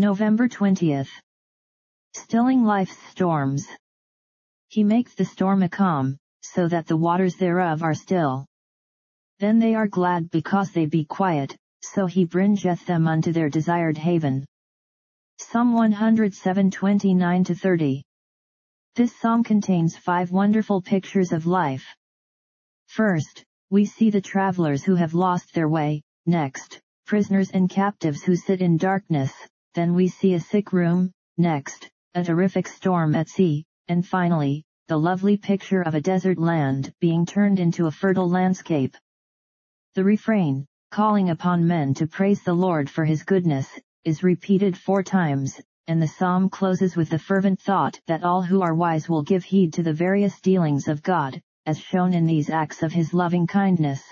November 20th. Stilling life's storms. He makes the storm a calm, so that the waters thereof are still. Then they are glad because they be quiet, so he bringeth them unto their desired haven. Psalm 107 29-30 This psalm contains five wonderful pictures of life. First, we see the travelers who have lost their way, next, prisoners and captives who sit in darkness, then we see a sick room, next, a terrific storm at sea, and finally, the lovely picture of a desert land being turned into a fertile landscape. The refrain, calling upon men to praise the Lord for his goodness, is repeated four times, and the psalm closes with the fervent thought that all who are wise will give heed to the various dealings of God, as shown in these acts of his loving kindness.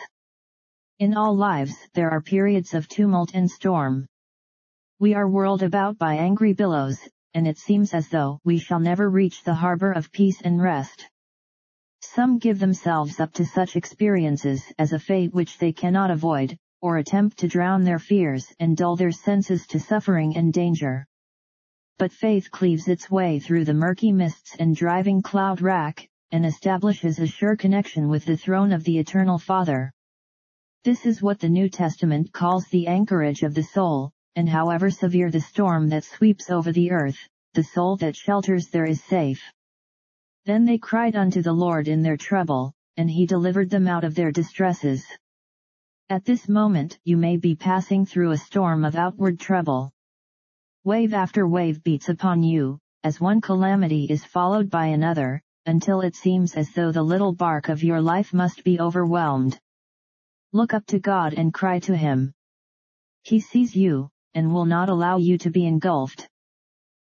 In all lives there are periods of tumult and storm. We are whirled about by angry billows, and it seems as though we shall never reach the harbor of peace and rest. Some give themselves up to such experiences as a fate which they cannot avoid, or attempt to drown their fears and dull their senses to suffering and danger. But faith cleaves its way through the murky mists and driving cloud rack, and establishes a sure connection with the throne of the Eternal Father. This is what the New Testament calls the anchorage of the soul, and however severe the storm that sweeps over the earth, the soul that shelters there is safe. Then they cried unto the Lord in their trouble, and he delivered them out of their distresses. At this moment you may be passing through a storm of outward trouble. Wave after wave beats upon you, as one calamity is followed by another, until it seems as though the little bark of your life must be overwhelmed. Look up to God and cry to Him. He sees you, and will not allow you to be engulfed.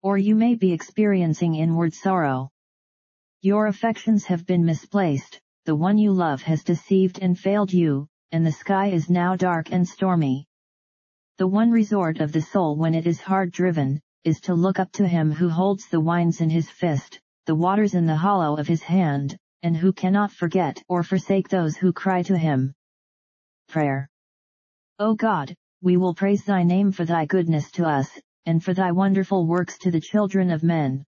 Or you may be experiencing inward sorrow. Your affections have been misplaced, the one you love has deceived and failed you, and the sky is now dark and stormy. The one resort of the soul when it is hard driven, is to look up to him who holds the winds in his fist, the waters in the hollow of his hand, and who cannot forget or forsake those who cry to him. Prayer. O God, we will praise thy name for thy goodness to us, and for thy wonderful works to the children of men.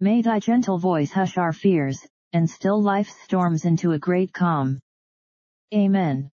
May thy gentle voice hush our fears, and still life's storms into a great calm. Amen.